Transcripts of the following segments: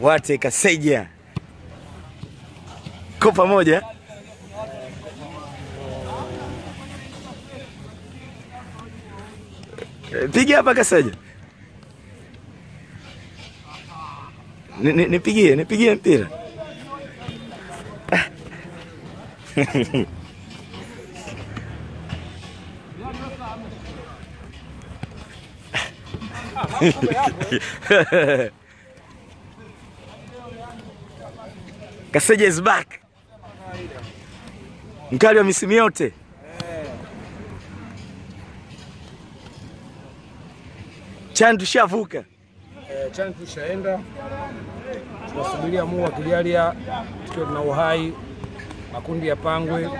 Wate Kaseja. Ko pamoja. Piga hapa Kaseja. Ni- ni- Nipigie, nipigie mpira. Kaseja is back. Mkali wa misimu yote. Chan tushavuka. Eh, chani tushaenda, tunasubiria Mungu akijalia, tukiwa tuna uhai, makundi ya Pangwe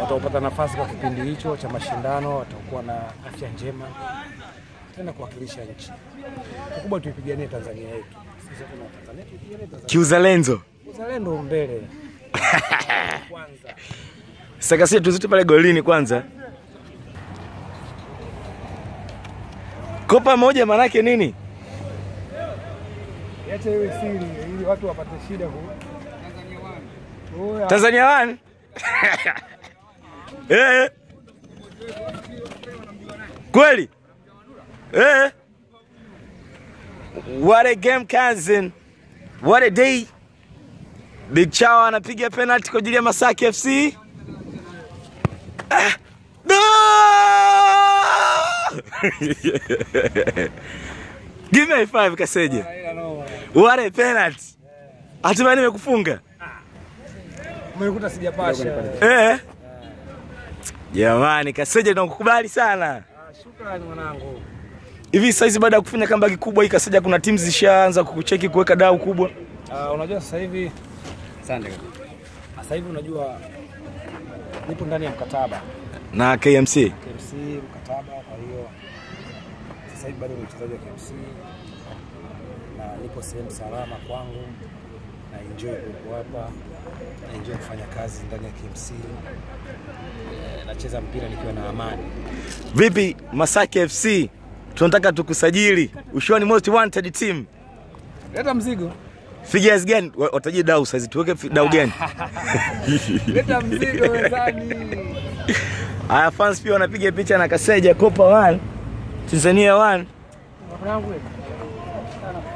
wataopata nafasi kwa kipindi hicho cha mashindano watakuwa na afya njema, tena kuwakilisha nchi. Kikubwa tuipiganie Tanzania yetu, Kiuzalenzo. Uzalendo mbele. Sakasia tuzite pale golini kwanza. Kopa moja manake nini? Yache iwe siri ili watu wapate shida ku. Tanzania one. eh. Kweli? Eh. What a game cousin. What a day. Big Chawa anapiga penalty kwa ajili ya Masaki FC. Ah. No! Give me a five Kaseje. What a penalty. Hatimaye nimekufunga. Umenikuta sijapasha. Eh. Jamani, Kaseja tunakukubali sana. Ah, Shukrani mwanangu. Hivi saizi baada ya kufanya comeback kubwa hii Kaseja, kuna timu zishaanza kukucheki kuweka dau kubwa. Ah, unajua sasa hivi asante sasa hivi unajua nipo ndani ya mkataba Na KMC. KMC mkataba, kwa hiyo sasa hivi bado ni mchezaji wa KMC na nipo sehemu salama kwangu na enjoy kuwepo hapa na enjoy kufanya kazi ndani ya KMC. Eh, Nacheza mpira nikiwa na amani. Vipi Masaki FC? Tunataka tukusajili. Ushoni most wanted team. Leta mzigo, Figures gani? wataji dau saizi tuweke dau gani? leta mzigo mezani. Haya fans pia wanapiga picha na Kaseja Copa 1. Tanzania 1. Mwanangu wewe.